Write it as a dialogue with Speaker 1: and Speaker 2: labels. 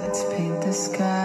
Speaker 1: Let's paint the sky.